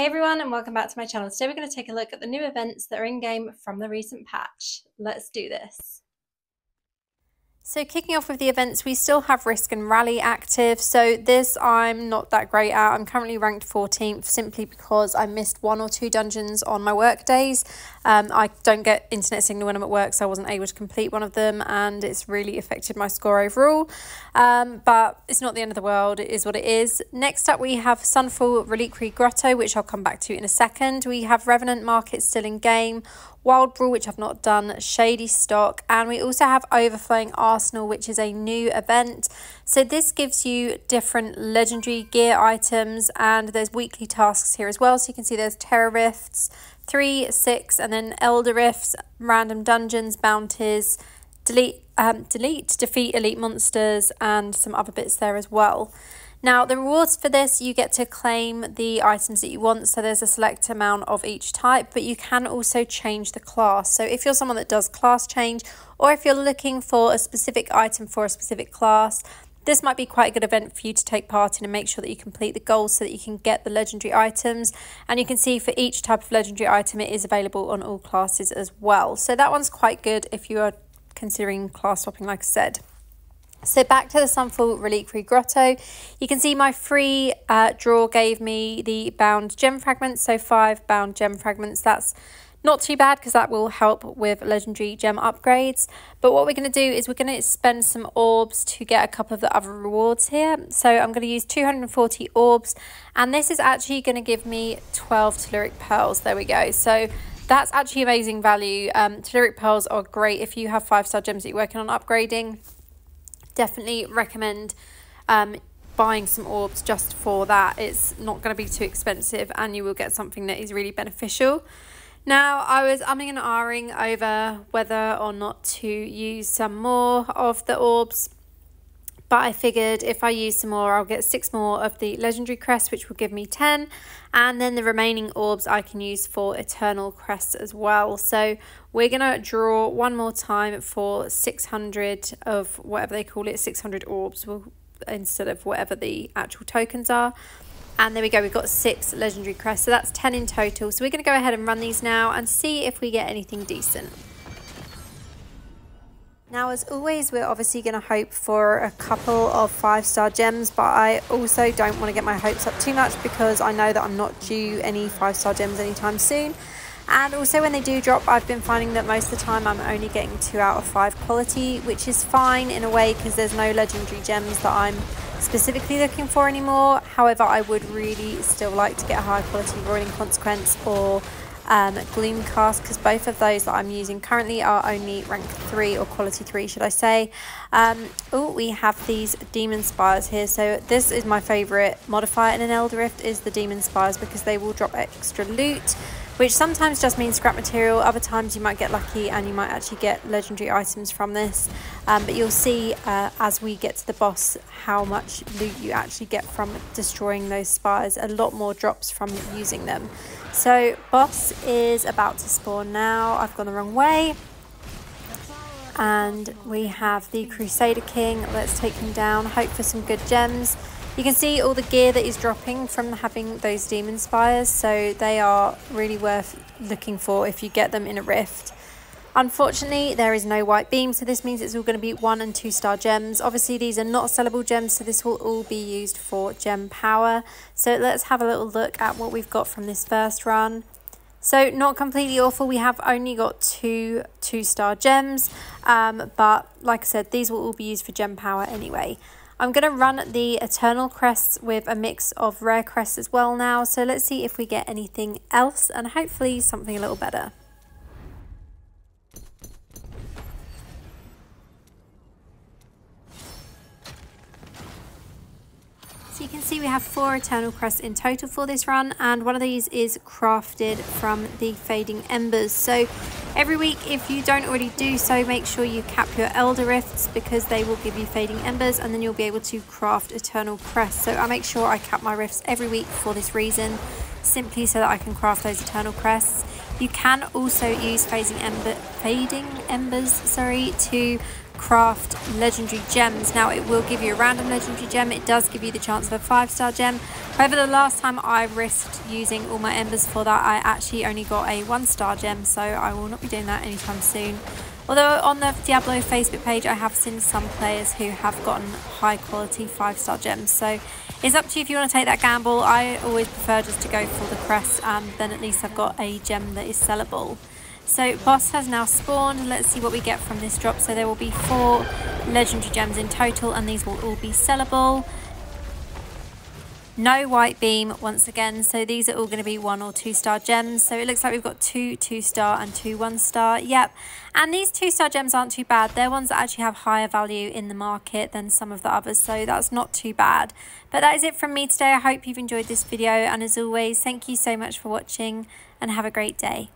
Hey everyone and welcome back to my channel. Today we're going to take a look at the new events that are in game from the recent patch. Let's do this. So kicking off with the events, we still have Risk and Rally active. So this I'm not that great at. I'm currently ranked 14th simply because I missed one or two dungeons on my work days. Um, I don't get internet signal when I'm at work, so I wasn't able to complete one of them, and it's really affected my score overall. Um, but it's not the end of the world. It is what it is. Next up, we have Sunfall Reliquary Grotto, which I'll come back to in a second. We have Revenant Market still in game. Wild Brawl, which I've not done, Shady Stock, and we also have Overflowing Arsenal, which is a new event. So this gives you different legendary gear items, and there's weekly tasks here as well. So you can see there's Terror Rifts, 3, 6, and then Elder Rifts, random dungeons, bounties, delete, um, delete, defeat elite monsters, and some other bits there as well. Now, the rewards for this, you get to claim the items that you want. So there's a select amount of each type, but you can also change the class. So if you're someone that does class change, or if you're looking for a specific item for a specific class, this might be quite a good event for you to take part in and make sure that you complete the goals so that you can get the legendary items. And you can see for each type of legendary item, it is available on all classes as well. So that one's quite good if you are considering class swapping, like I said. So back to the Sunfall Reliquary Grotto, you can see my free uh, draw gave me the bound gem fragments, so five bound gem fragments. That's not too bad because that will help with legendary gem upgrades. But what we're going to do is we're going to spend some orbs to get a couple of the other rewards here. So I'm going to use 240 orbs and this is actually going to give me 12 telluric pearls. There we go. So that's actually amazing value. Um, telluric pearls are great if you have five star gems that you're working on upgrading definitely recommend um, buying some orbs just for that. It's not going to be too expensive and you will get something that is really beneficial. Now, I was umming and ahhing over whether or not to use some more of the orbs, but I figured if I use some more, I'll get six more of the legendary crests, which will give me 10, and then the remaining orbs I can use for eternal crests as well. So we're going to draw one more time for 600 of whatever they call it, 600 orbs instead of whatever the actual tokens are. And there we go, we've got six legendary crests, so that's 10 in total. So we're going to go ahead and run these now and see if we get anything decent. Now, as always, we're obviously going to hope for a couple of five-star gems, but I also don't want to get my hopes up too much because I know that I'm not due any five-star gems anytime soon. And also when they do drop, I've been finding that most of the time I'm only getting 2 out of 5 quality, which is fine in a way because there's no legendary gems that I'm specifically looking for anymore. However, I would really still like to get a high quality Roiling Consequence or um, Gloomcast because both of those that I'm using currently are only rank 3 or quality 3 should I say. Um, oh, we have these Demon Spires here. So this is my favourite modifier in an Elder Rift is the Demon Spires because they will drop extra loot which sometimes just means scrap material. Other times you might get lucky and you might actually get legendary items from this. Um, but you'll see uh, as we get to the boss how much loot you actually get from destroying those spires. A lot more drops from using them. So boss is about to spawn now. I've gone the wrong way. And we have the Crusader King. Let's take him down. Hope for some good gems. You can see all the gear that is dropping from having those demon spires, so they are really worth looking for if you get them in a rift. Unfortunately, there is no white beam, so this means it's all going to be one and two star gems. Obviously, these are not sellable gems, so this will all be used for gem power. So let's have a little look at what we've got from this first run. So not completely awful. We have only got two two star gems, um, but like I said, these will all be used for gem power anyway. I'm going to run the Eternal Crests with a mix of Rare Crests as well now. So let's see if we get anything else and hopefully something a little better. You can see we have four Eternal Crests in total for this run and one of these is crafted from the Fading Embers. So every week if you don't already do so make sure you cap your Elder Rifts because they will give you Fading Embers and then you'll be able to craft Eternal Crests. So I make sure I cap my Rifts every week for this reason simply so that I can craft those Eternal Crests. You can also use Fading, Ember, Fading Embers sorry, to craft legendary gems. Now it will give you a random legendary gem. It does give you the chance of a five star gem. However, the last time I risked using all my embers for that, I actually only got a one star gem. So I will not be doing that anytime soon. Although on the Diablo Facebook page, I have seen some players who have gotten high quality five star gems. So it's up to you if you want to take that gamble. I always prefer just to go for the crest and then at least I've got a gem that is sellable. So boss has now spawned. Let's see what we get from this drop. So there will be four legendary gems in total and these will all be sellable. No white beam once again. So these are all going to be one or two star gems. So it looks like we've got two two star and two one star. Yep. And these two star gems aren't too bad. They're ones that actually have higher value in the market than some of the others. So that's not too bad. But that is it from me today. I hope you've enjoyed this video. And as always, thank you so much for watching and have a great day.